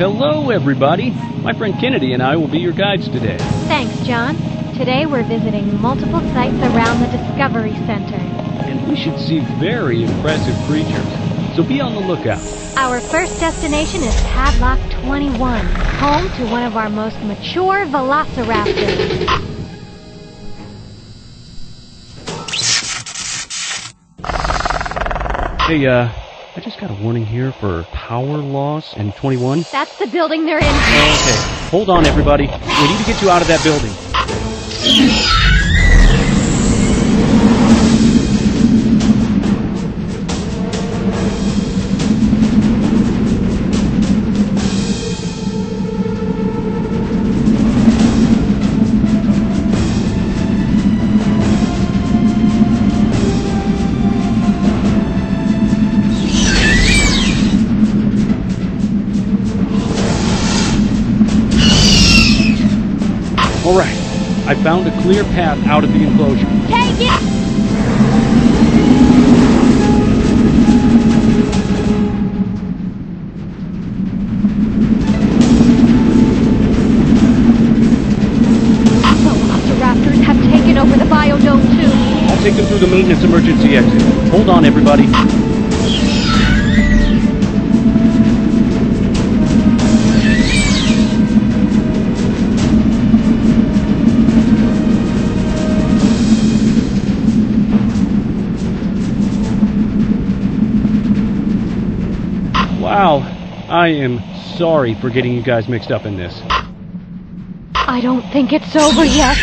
Hello, everybody. My friend Kennedy and I will be your guides today. Thanks, John. Today we're visiting multiple sites around the Discovery Center. And we should see very impressive creatures. So be on the lookout. Our first destination is Paddock 21, home to one of our most mature velociraptors. Hey, uh, I just got a warning here for power loss in 21. That's the building they're in. Okay, hold on, everybody. We need to get you out of that building. All right, I found a clear path out of the enclosure. Take it! Velociraptors have taken over the biodome too. I'll take them through the maintenance emergency exit. Hold on, everybody. Wow, I am sorry for getting you guys mixed up in this. I don't think it's over yet.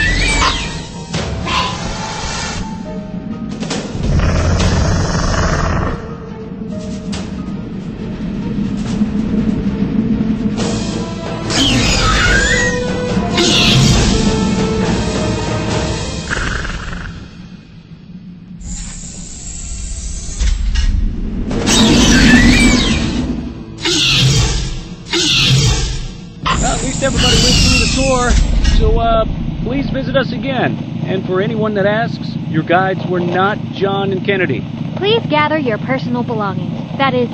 Least everybody went through the tour, so uh, please visit us again. And for anyone that asks, your guides were not John and Kennedy. Please gather your personal belongings. That is,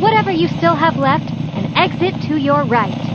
whatever you still have left, and exit to your right.